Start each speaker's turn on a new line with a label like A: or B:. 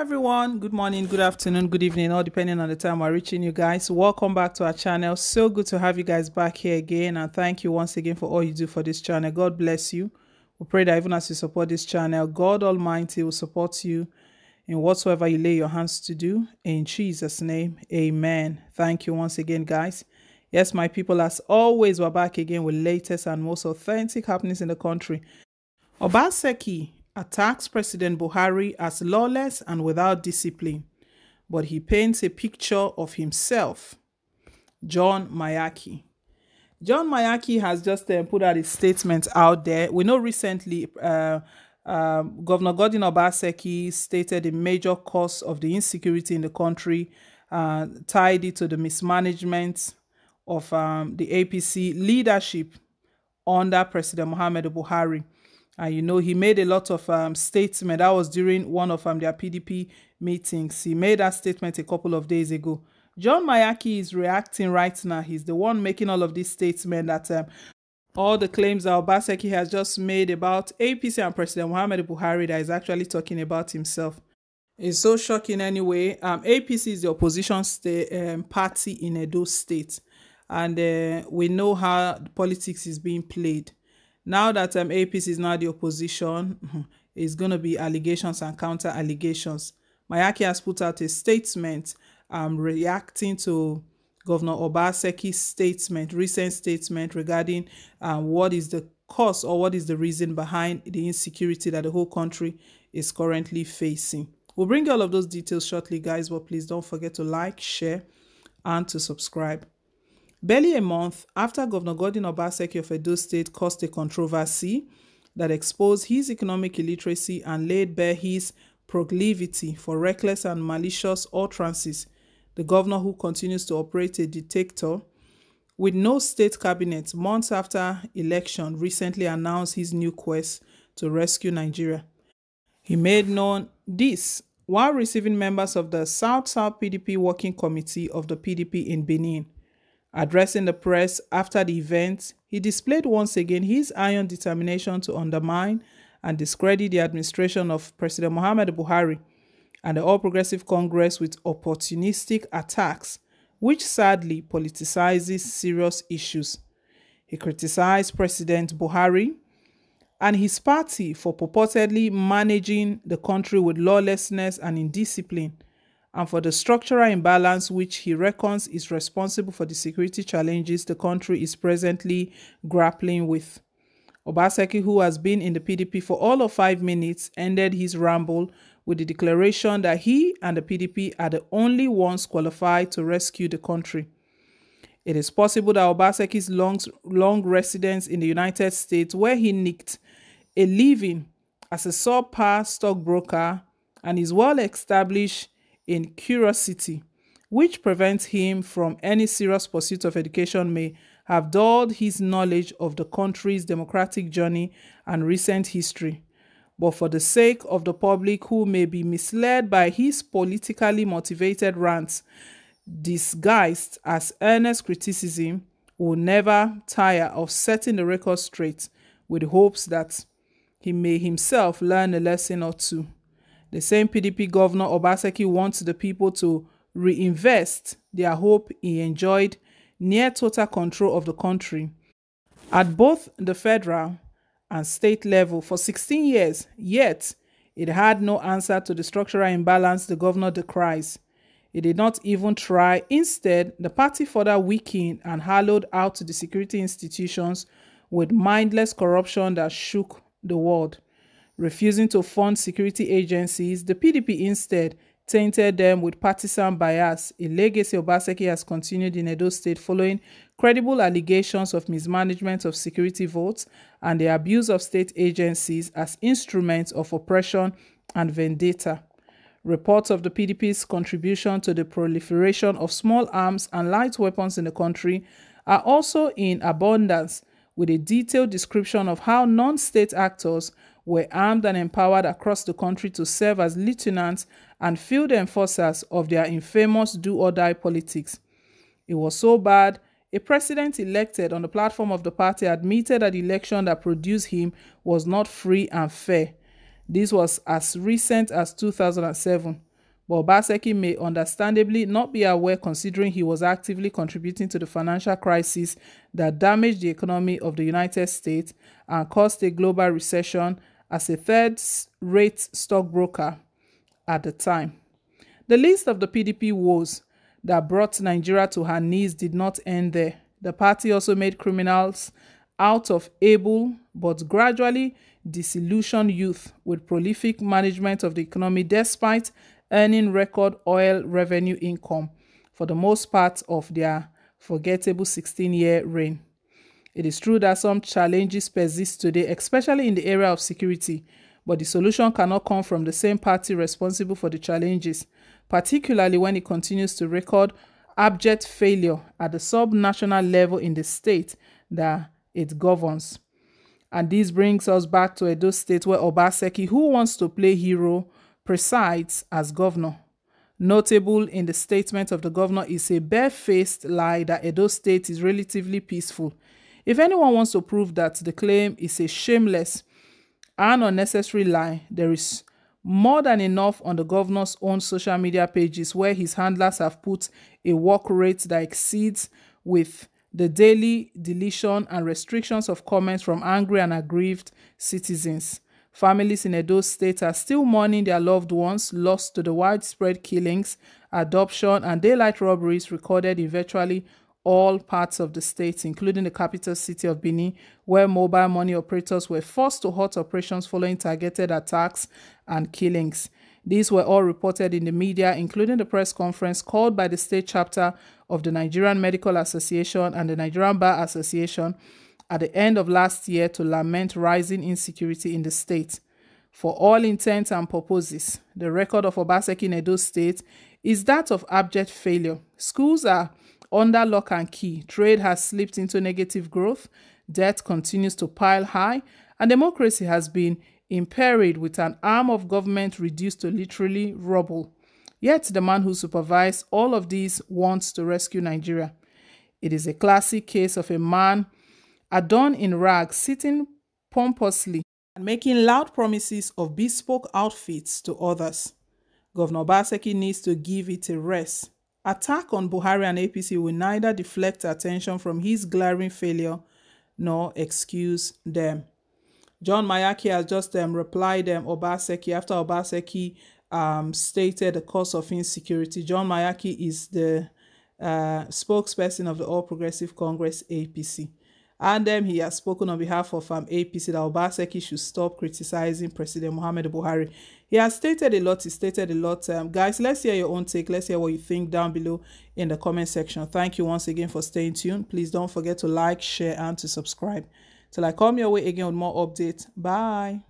A: everyone. Good morning good afternoon good evening all depending on the time we're reaching you guys. Welcome back to our channel. So good to have you guys back here again and thank you once again for all you do for this channel. God bless you. We pray that even as you support this channel god almighty will support you in whatsoever you lay your hands to do. In jesus name amen. Thank you once again guys. Yes my people as always we're back again with latest and most authentic happenings in the country. Obaseki attacks President Buhari as lawless and without discipline, but he paints a picture of himself. John Mayaki. John Mayaki has just uh, put out his statement out there. We know recently uh, uh, Governor Godwin Obaseki stated a major cause of the insecurity in the country uh, tied it to the mismanagement of um, the APC leadership under President Muhammad Buhari. And you know, he made a lot of um, statement. That was during one of um, their PDP meetings. He made that statement a couple of days ago. John Mayaki is reacting right now. He's the one making all of these statements that um, all the claims that Obaseki has just made about APC and President Muhammad Buhari that is actually talking about himself. It's so shocking anyway. Um, APC is the opposition um, party in Edo State. And uh, we know how politics is being played. Now that um, APC is now the opposition, it's going to be allegations and counter allegations. Mayaki has put out a statement um, reacting to Governor Obaseki's statement, recent statement regarding um, what is the cause or what is the reason behind the insecurity that the whole country is currently facing. We'll bring all of those details shortly, guys, but please don't forget to like, share, and to subscribe. Barely a month after Governor Godwin Obaseki of Edo State caused a controversy that exposed his economic illiteracy and laid bare his proclivity for reckless and malicious utterances, the governor who continues to operate a dictator with no state cabinet months after election recently announced his new quest to rescue Nigeria. He made known this while receiving members of the South-South PDP Working Committee of the PDP in Benin. Addressing the press after the event, he displayed once again his iron determination to undermine and discredit the administration of President Muhammad Buhari and the All Progressive Congress with opportunistic attacks, which sadly politicizes serious issues. He criticized President Buhari and his party for purportedly managing the country with lawlessness and indiscipline and for the structural imbalance which he reckons is responsible for the security challenges the country is presently grappling with. Obaseki, who has been in the PDP for all of five minutes, ended his ramble with the declaration that he and the PDP are the only ones qualified to rescue the country. It is possible that Obaseki's long, long residence in the United States, where he nicked a living as a subpar stockbroker and is well established in curiosity, which prevents him from any serious pursuit of education may have dulled his knowledge of the country's democratic journey and recent history. But for the sake of the public who may be misled by his politically motivated rants, disguised as earnest criticism, will never tire of setting the record straight with hopes that he may himself learn a lesson or two. The same PDP governor Obaseki wants the people to reinvest their hope he enjoyed near total control of the country at both the federal and state level for 16 years, yet it had no answer to the structural imbalance the governor decries. It did not even try. Instead, the party further weakened and hollowed out the security institutions with mindless corruption that shook the world refusing to fund security agencies, the PDP instead tainted them with partisan bias, a legacy Obaseki has continued in Edo State following credible allegations of mismanagement of security votes and the abuse of state agencies as instruments of oppression and vendetta. Reports of the PDP's contribution to the proliferation of small arms and light weapons in the country are also in abundance, with a detailed description of how non-state actors were armed and empowered across the country to serve as lieutenants and field enforcers of their infamous do or die politics. It was so bad, a president elected on the platform of the party admitted that the election that produced him was not free and fair. This was as recent as 2007. But Obaseki may understandably not be aware considering he was actively contributing to the financial crisis that damaged the economy of the United States and caused a global recession as a third-rate stockbroker at the time. The list of the PDP woes that brought Nigeria to her knees did not end there. The party also made criminals out of able but gradually disillusioned youth with prolific management of the economy despite earning record oil revenue income for the most part of their forgettable 16-year reign. It is true that some challenges persist today, especially in the area of security, but the solution cannot come from the same party responsible for the challenges, particularly when it continues to record abject failure at the sub-national level in the state that it governs. And this brings us back to Edo State where Obaseki, who wants to play hero, presides as governor. Notable in the statement of the governor is a barefaced lie that Edo State is relatively peaceful. If anyone wants to prove that the claim is a shameless and unnecessary lie, there is more than enough on the governor's own social media pages where his handlers have put a work rate that exceeds with the daily deletion and restrictions of comments from angry and aggrieved citizens. Families in Edo State are still mourning their loved ones lost to the widespread killings, adoption, and daylight robberies recorded in virtually all parts of the state, including the capital city of Benin, where mobile money operators were forced to halt operations following targeted attacks and killings. These were all reported in the media, including the press conference called by the state chapter of the Nigerian Medical Association and the Nigerian Bar Association at the end of last year to lament rising insecurity in the state. For all intents and purposes, the record of Obaseki in Edo State is that of abject failure. Schools are under lock and key. Trade has slipped into negative growth. Debt continues to pile high. And democracy has been imperiled with an arm of government reduced to literally rubble. Yet the man who supervised all of these wants to rescue Nigeria. It is a classic case of a man adorned in rags, sitting pompously and making loud promises of bespoke outfits to others. Governor Baseki needs to give it a rest. Attack on Buhari and APC will neither deflect attention from his glaring failure nor excuse them. John Mayaki has just um, replied um, Obaseki after Obaseki um, stated the cause of insecurity. John Mayaki is the uh, spokesperson of the All Progressive Congress APC. And um, he has spoken on behalf of um, APC that Obaseki should stop criticizing President Muhammad Buhari. He has stated a lot. He stated a lot. Um, guys, let's hear your own take. Let's hear what you think down below in the comment section. Thank you once again for staying tuned. Please don't forget to like, share, and to subscribe. Till I come your way again with more updates. Bye.